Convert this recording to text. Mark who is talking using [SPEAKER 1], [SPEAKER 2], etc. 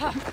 [SPEAKER 1] Huh.